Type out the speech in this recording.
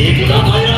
行くぞトイレ